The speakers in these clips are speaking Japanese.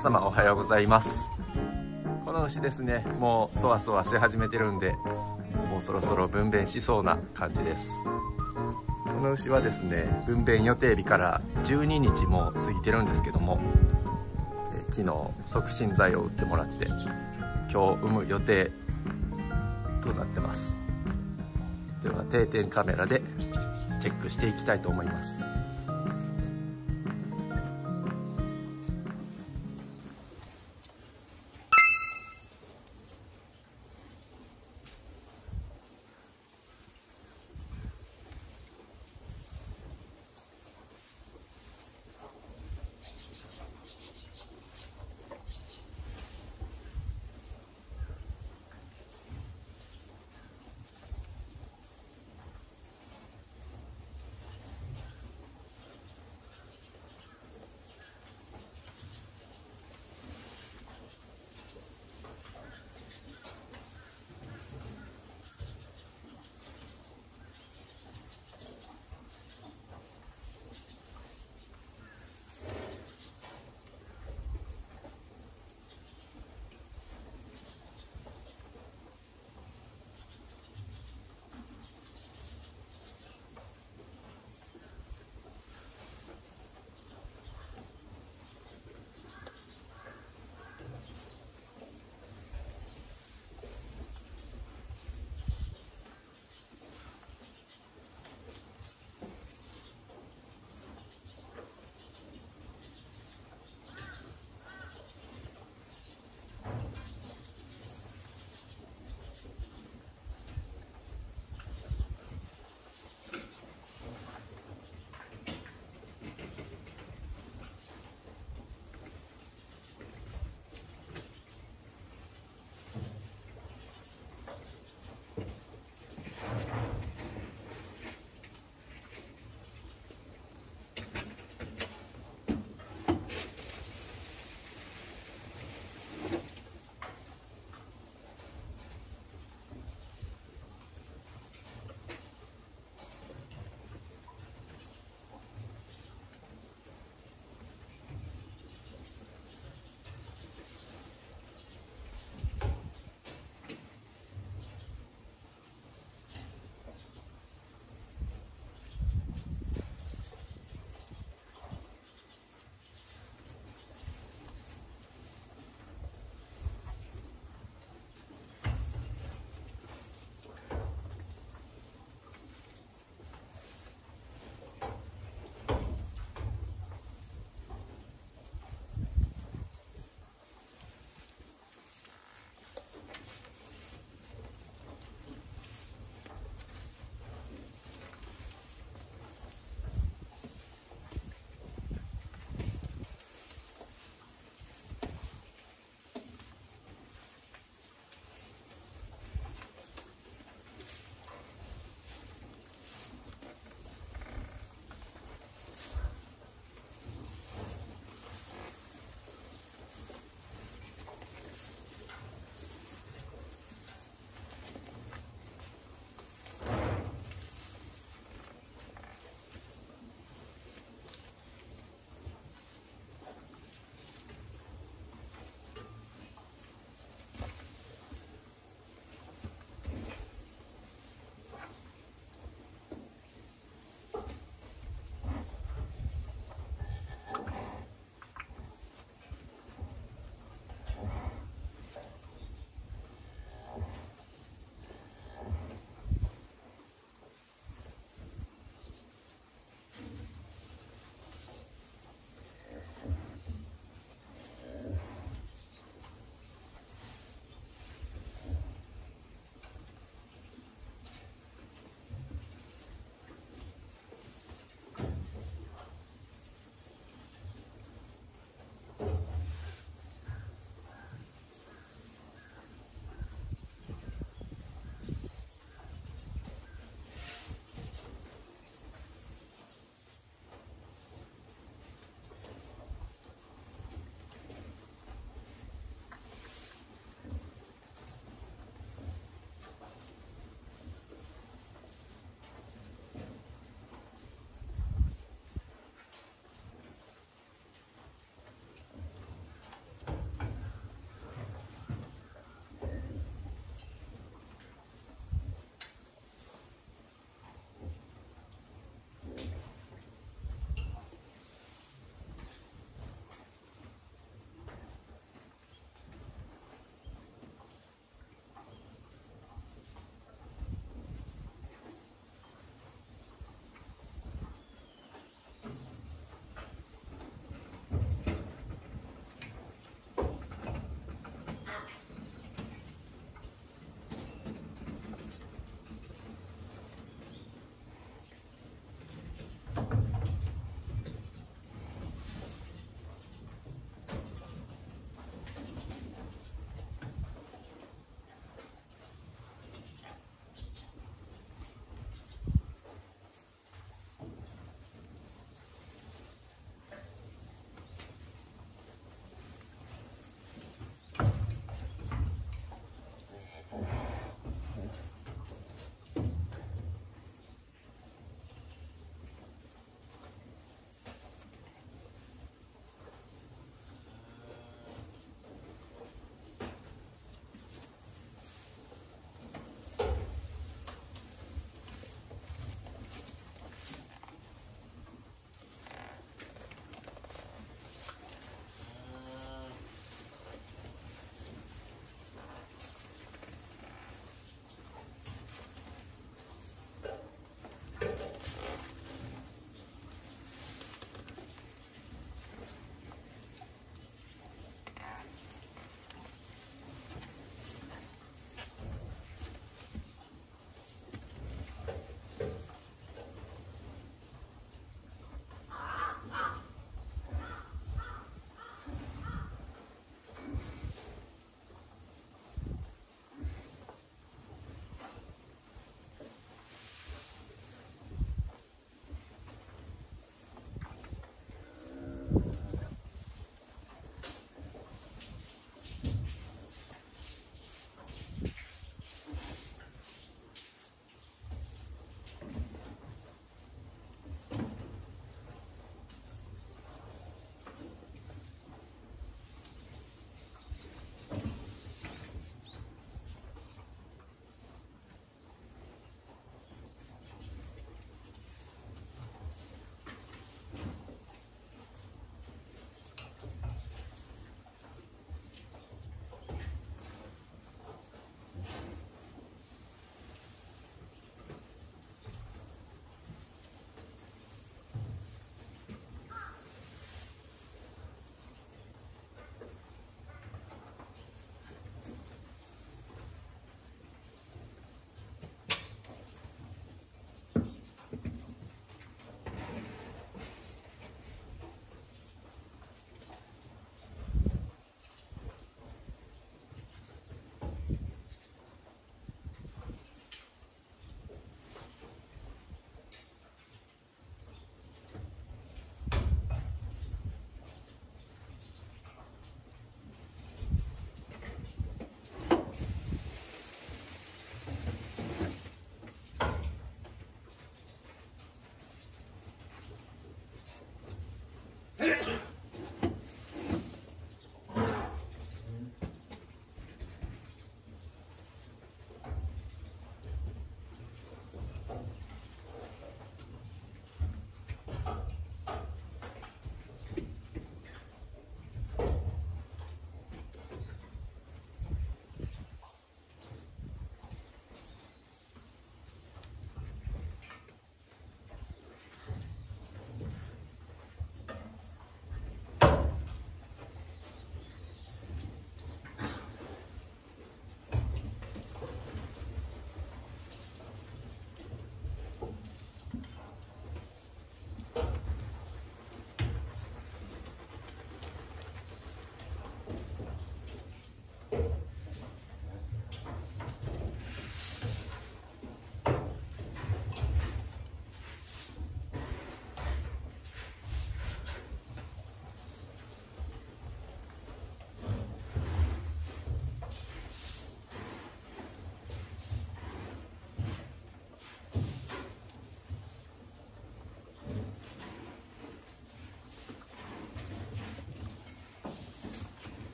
様おはようございます。この牛ですね。もうそわそわし始めてるんでもうそろそろ分娩しそうな感じです。この牛はですね分娩予定日から12日も過ぎてるんですけどもえ昨日促進剤を打ってもらって今日産む予定となってます。では定点カメラでチェックしていきたいと思います。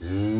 Mm.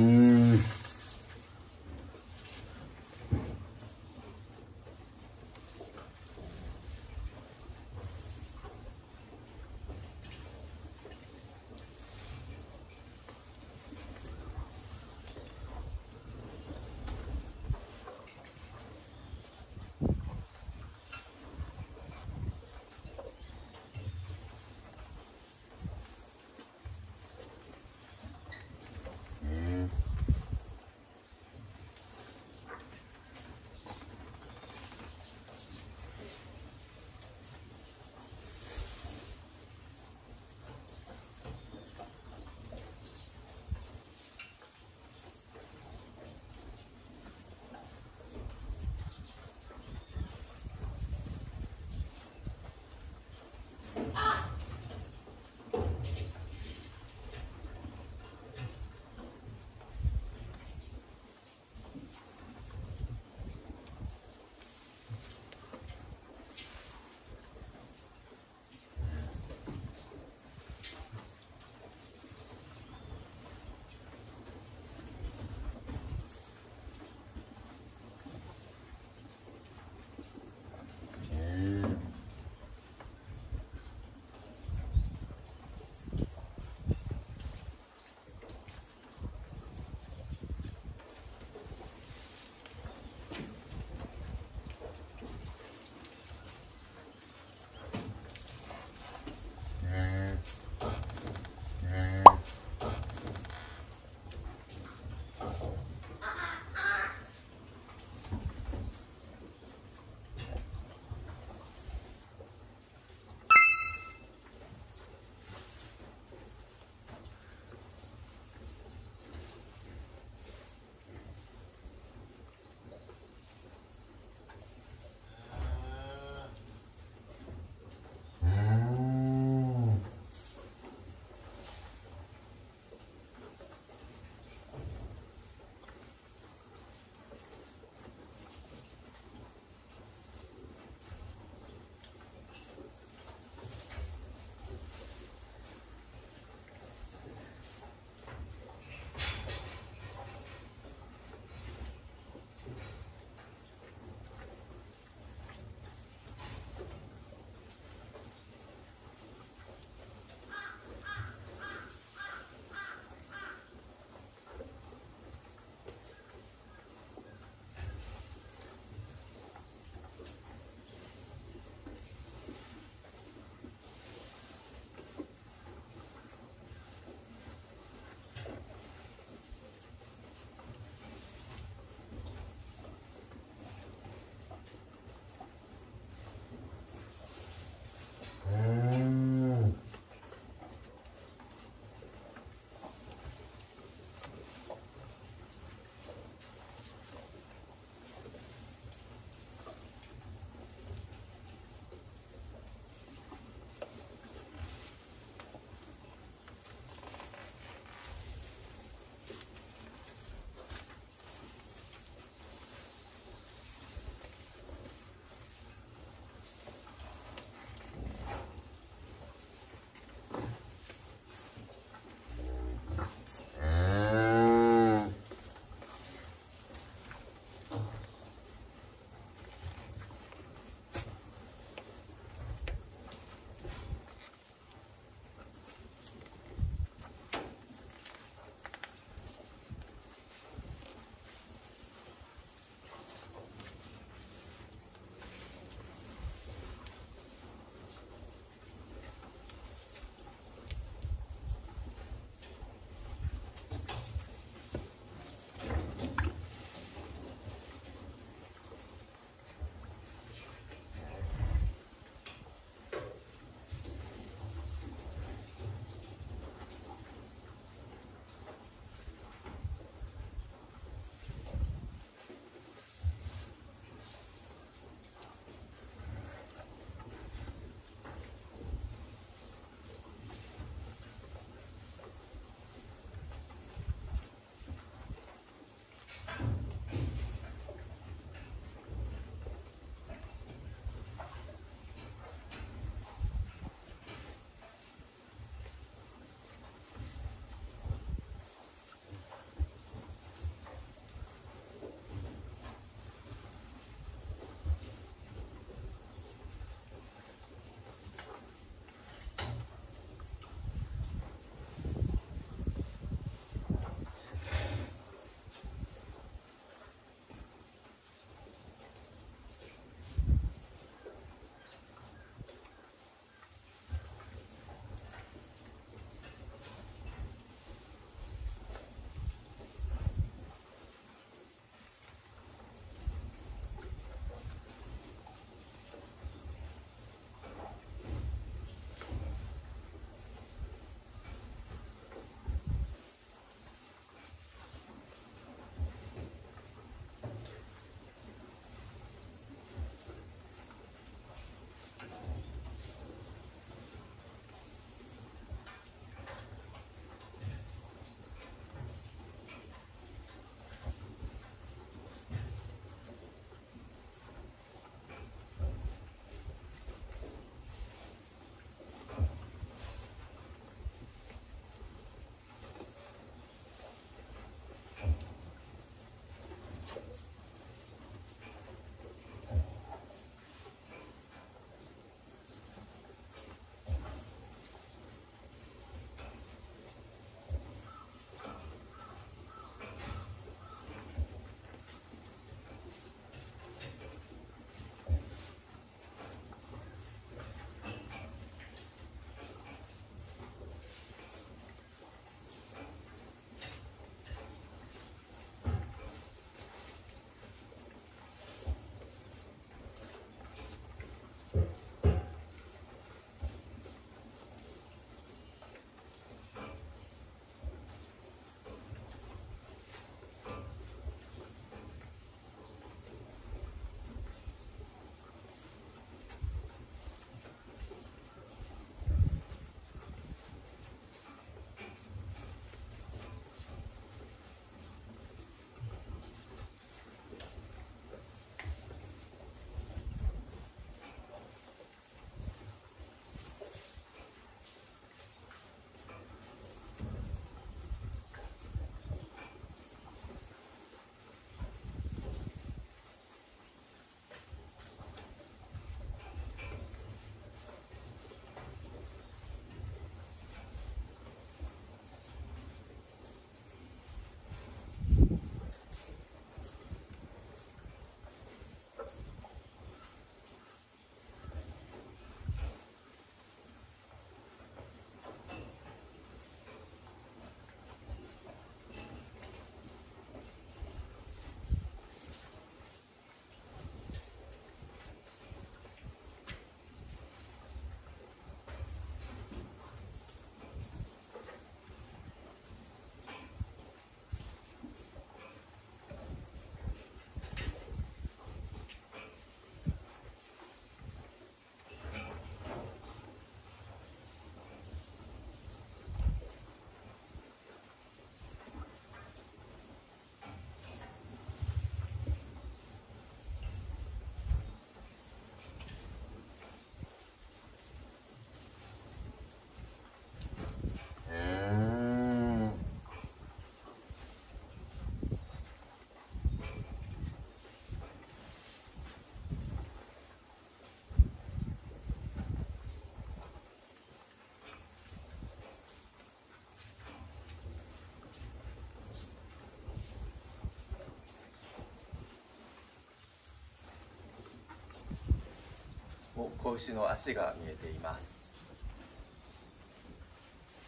子牛の足が見えています。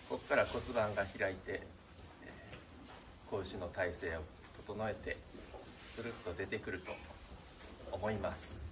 ここから骨盤が開いて子牛の体勢を整えてスルッと出てくると思います。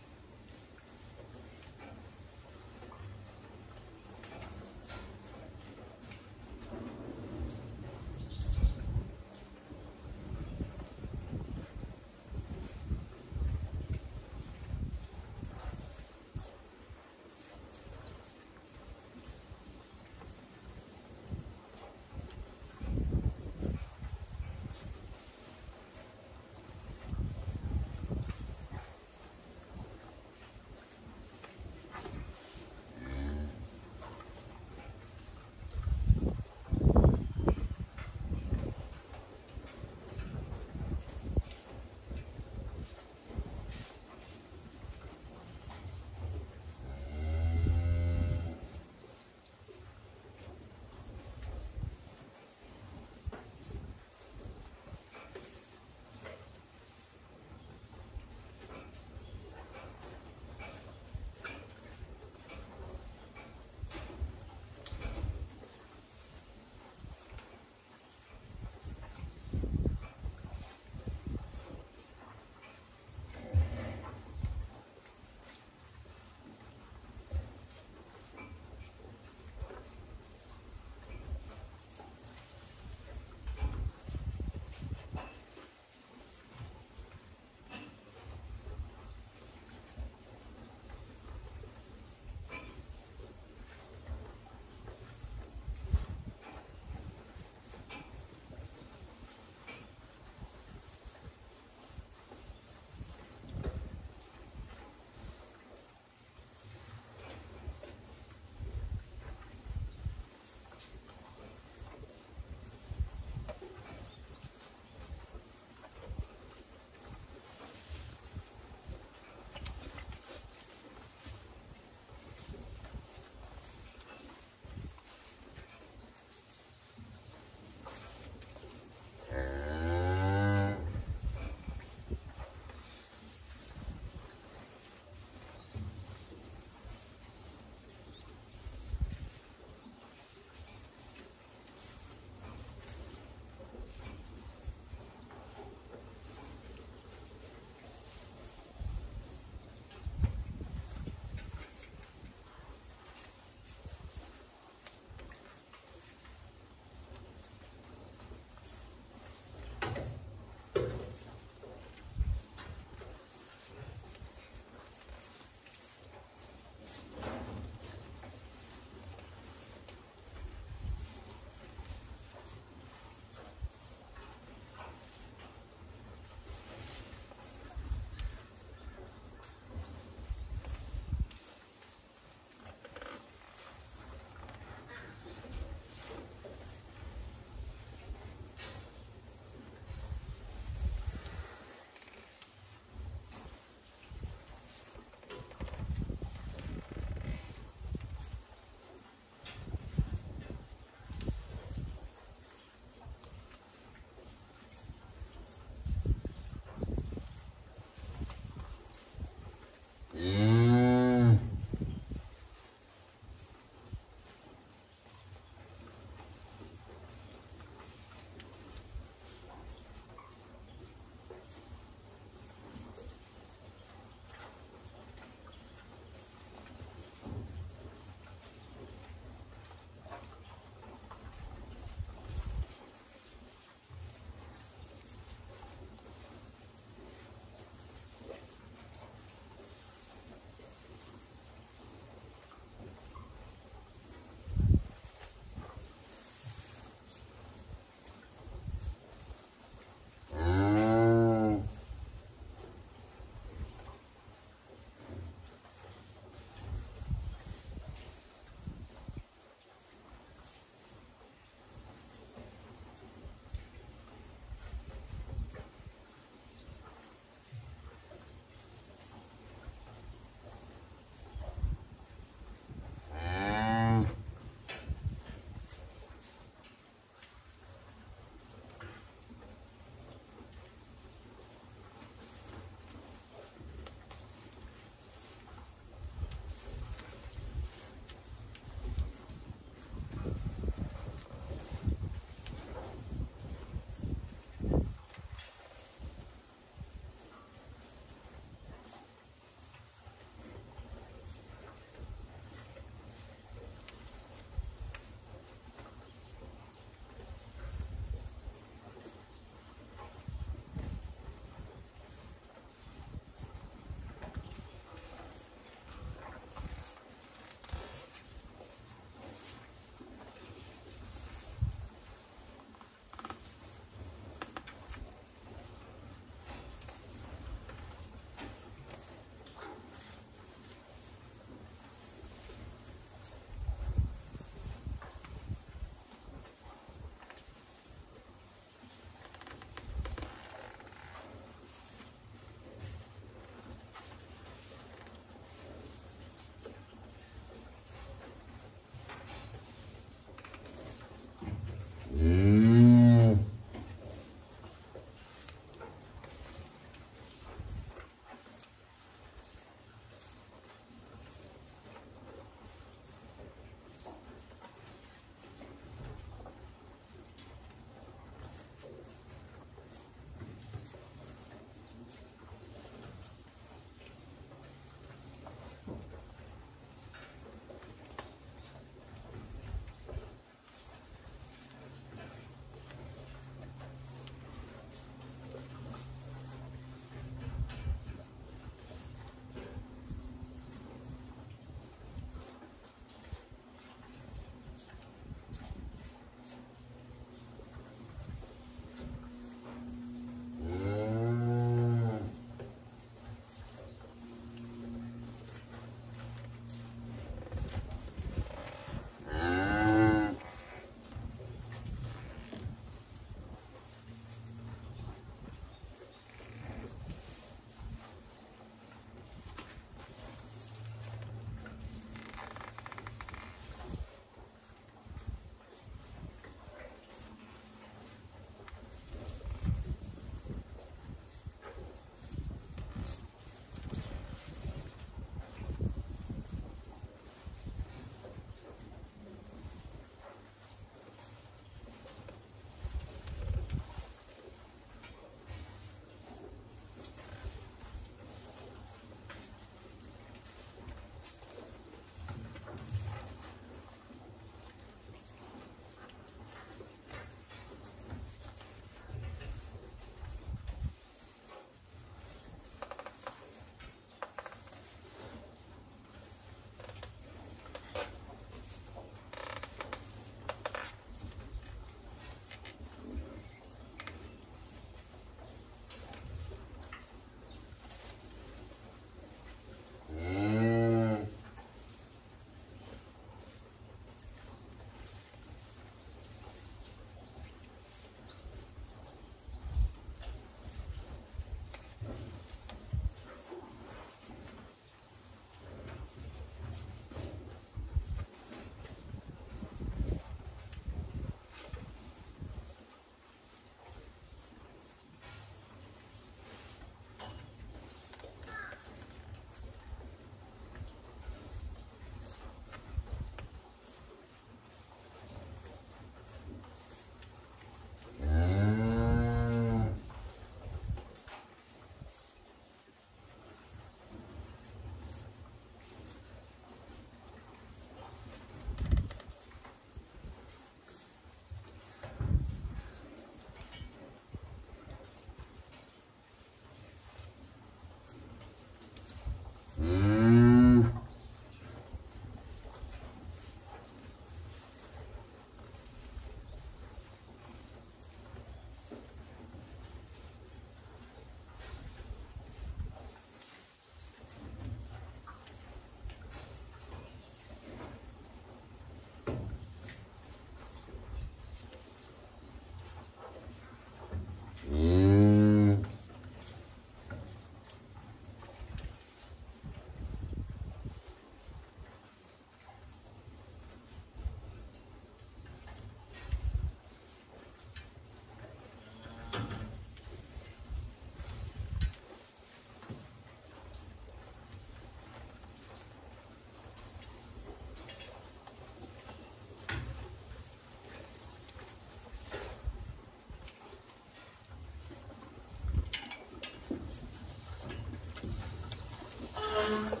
Um,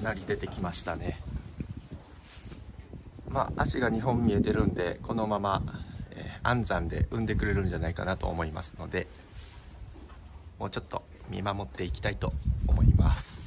かなり出てきましたね。まあ足が2本見えてるんでこのまま、えー、安産で産んでくれるんじゃないかなと思いますのでもうちょっと見守っていきたいと思います。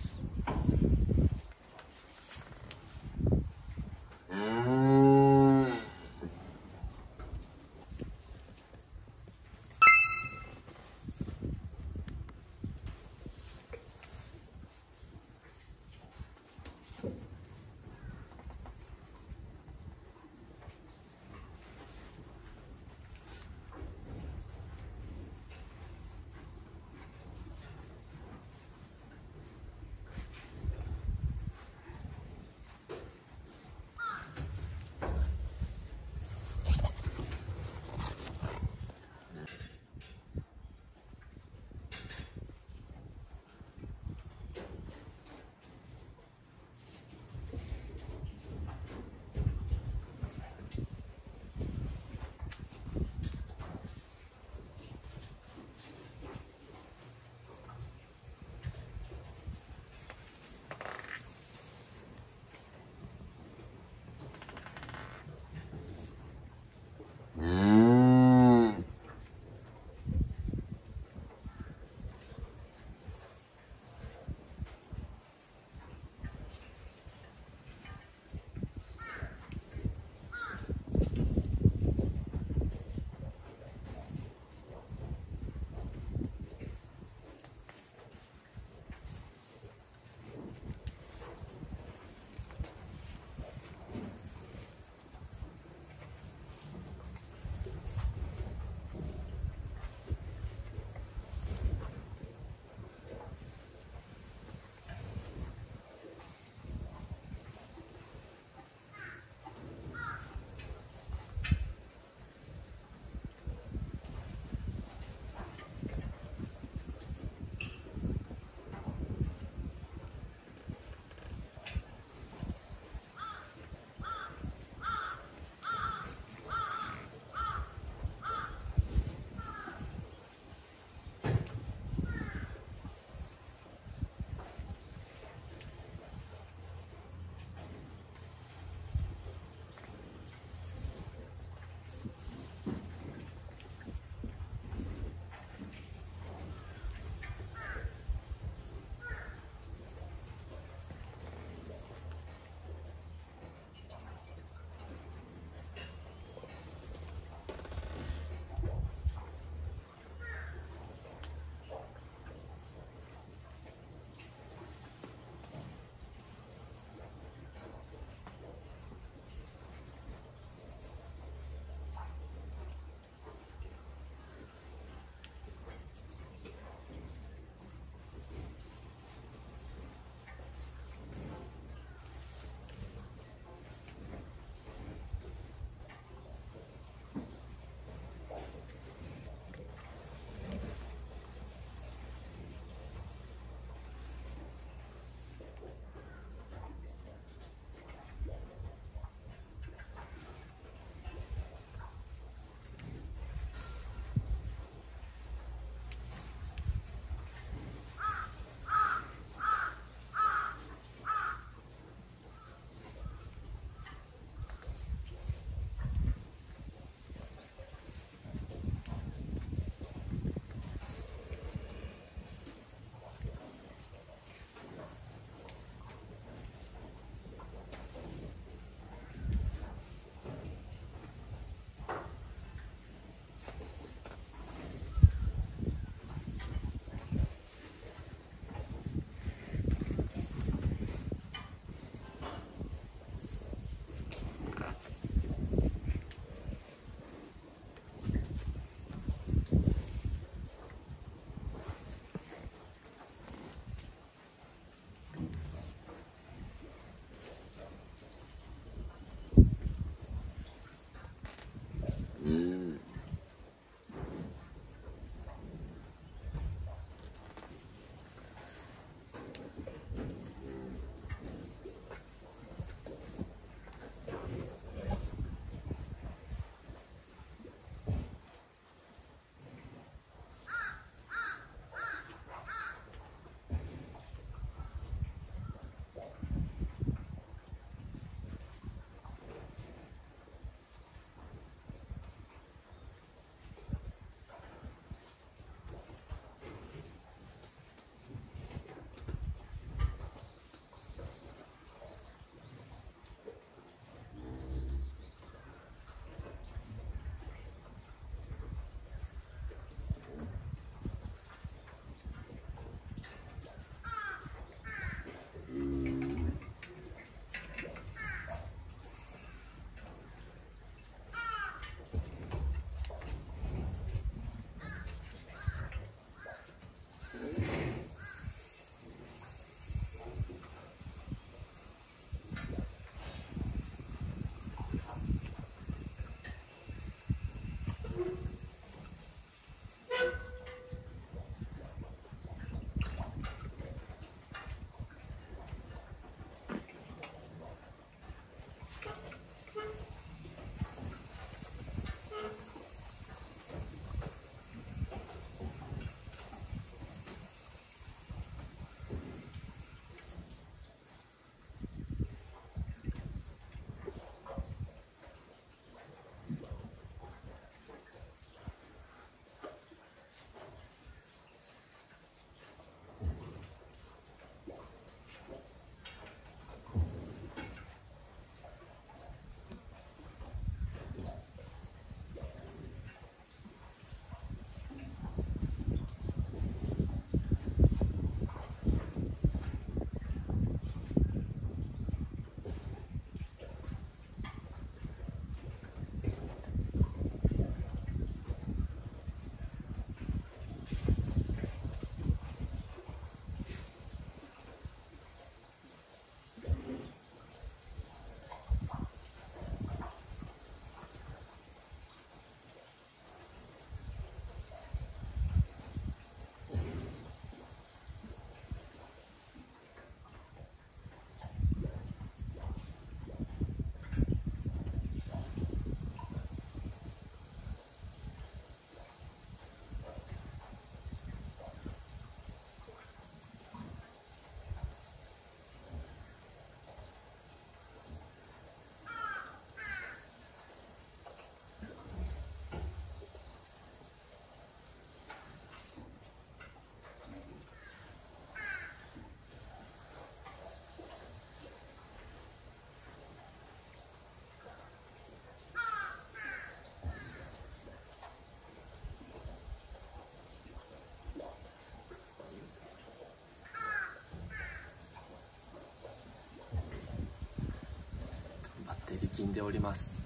んでおります。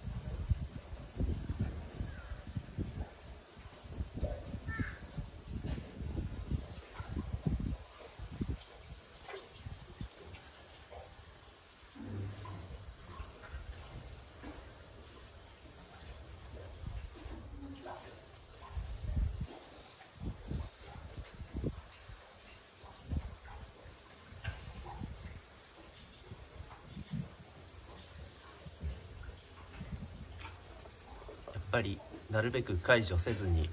ぱりなるべく解除せずに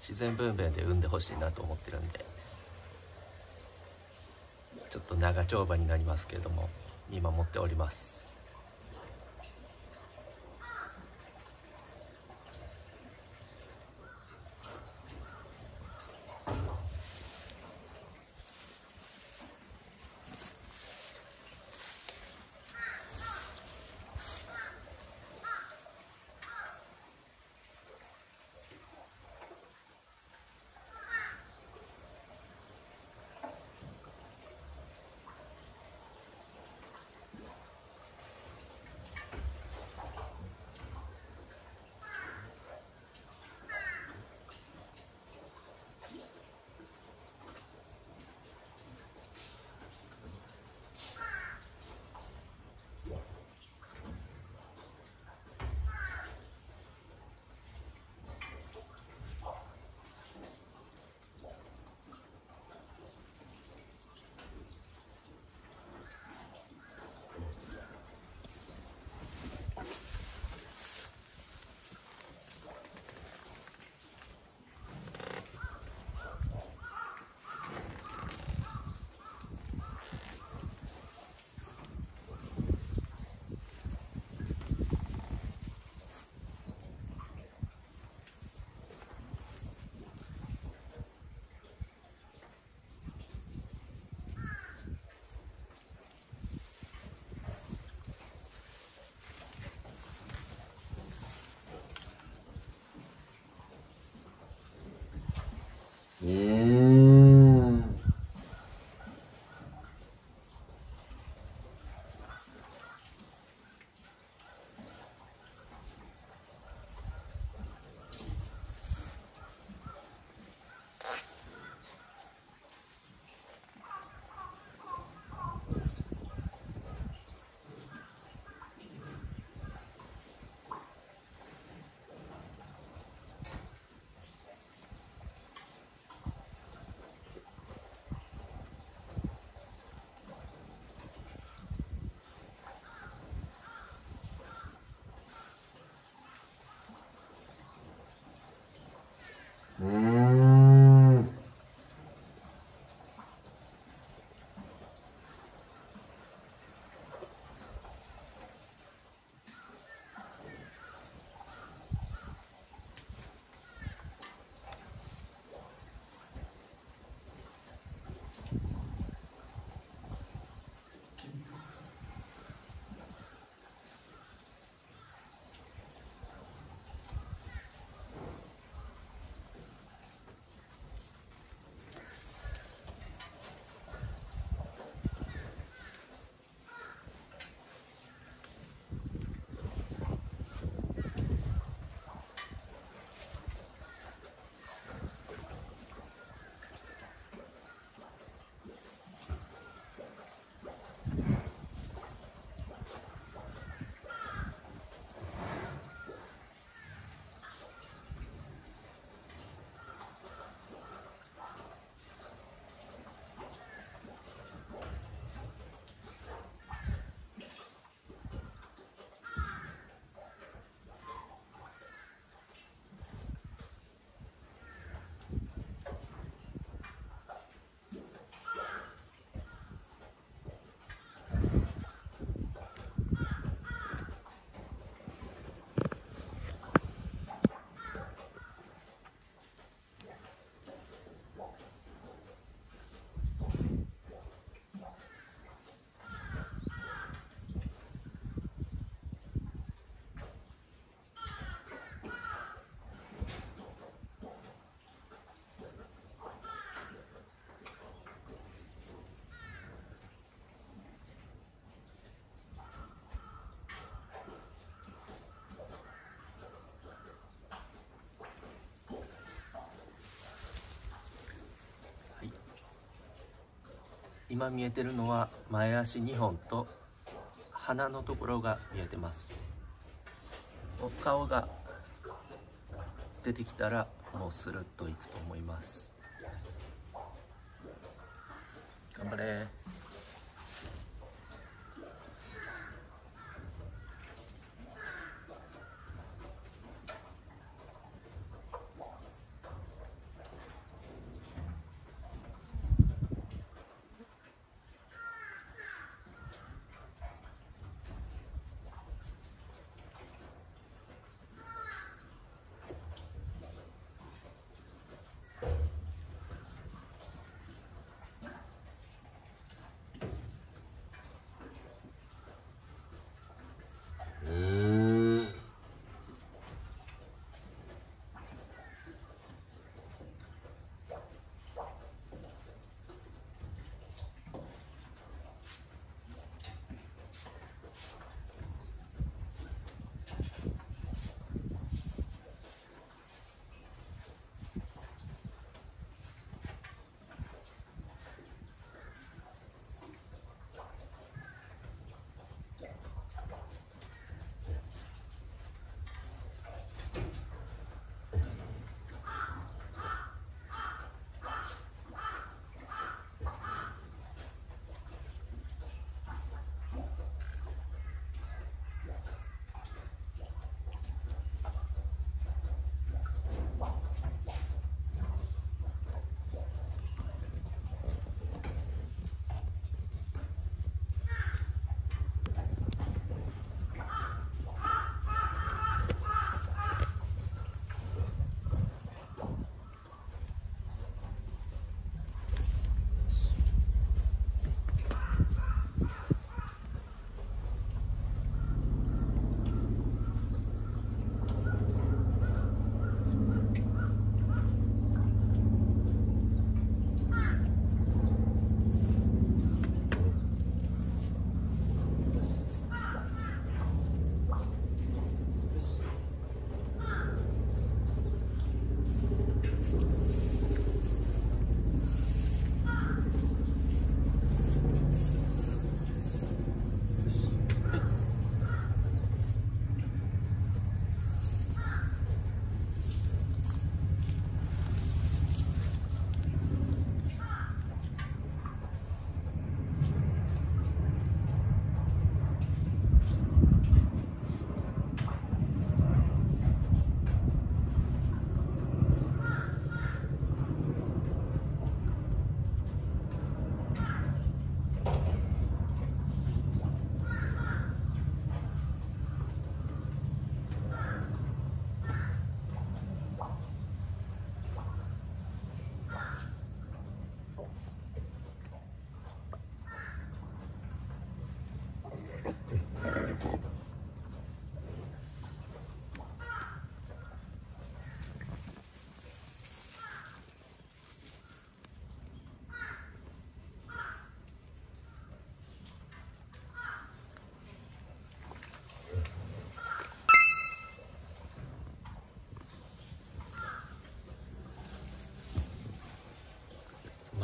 自然分娩で産んでほしいなと思ってるんでちょっと長丁場になりますけれども見守っております。今見えてるのは前足2本と鼻のところが見えてます。お顔が出てきたらもうスルッといくと思います。頑張れ。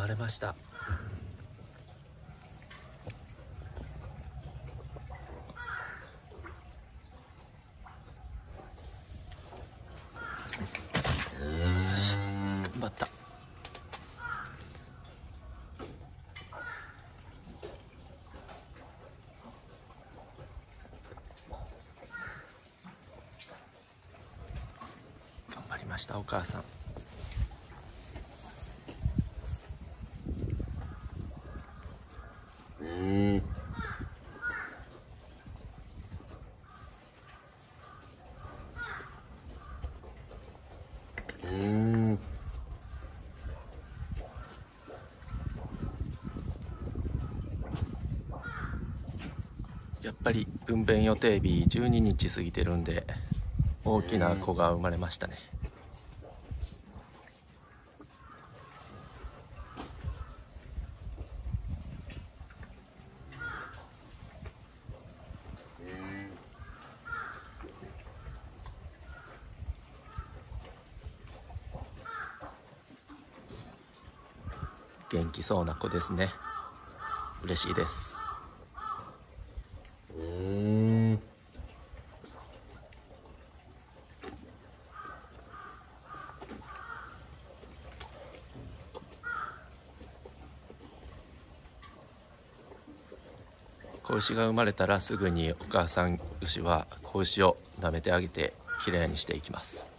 まれました。よし頑張った頑張りましたお母さんやっぱり分娩予定日12日過ぎてるんで大きな子が生まれましたね。元気そうな子ですね。嬉しいです。子牛が生まれたらすぐにお母さん牛は子牛を舐めてあげてきれいにしていきます。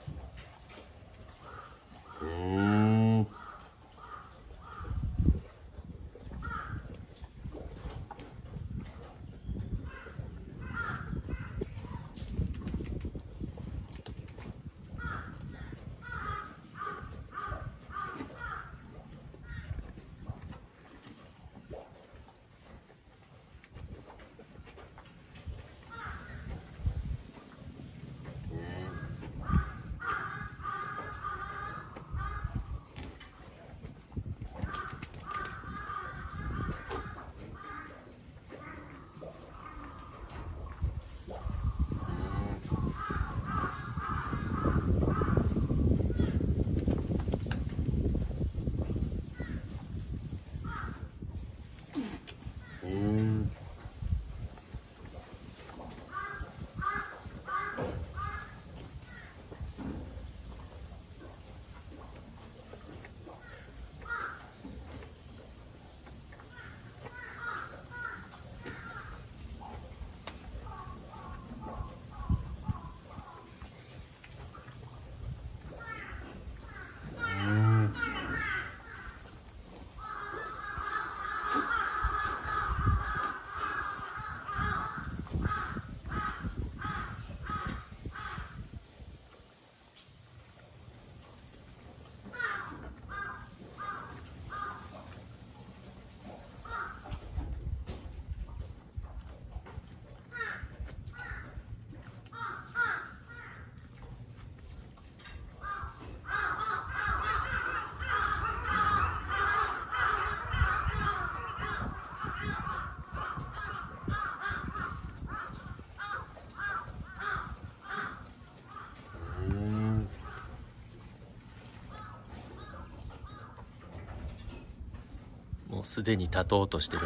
すでに立とうとしてる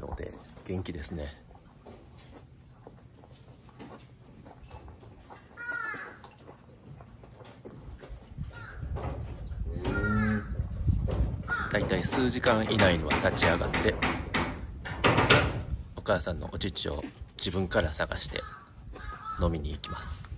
ので元気ですね。だいたい数時間以内には立ち上がってお母さんのお乳を自分から探して飲みに行きます。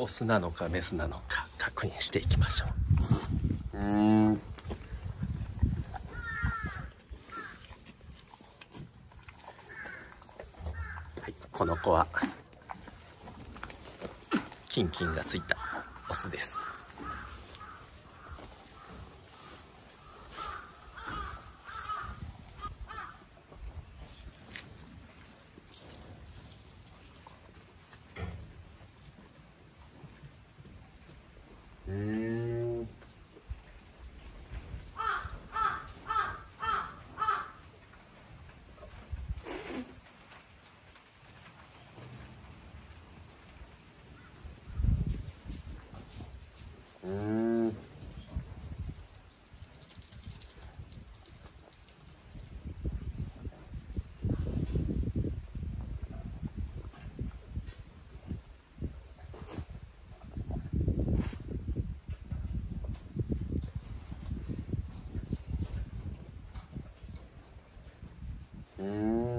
オスなのかメスなのか確認していきましょう。うんこの子はキンキンがついたオスです Hum.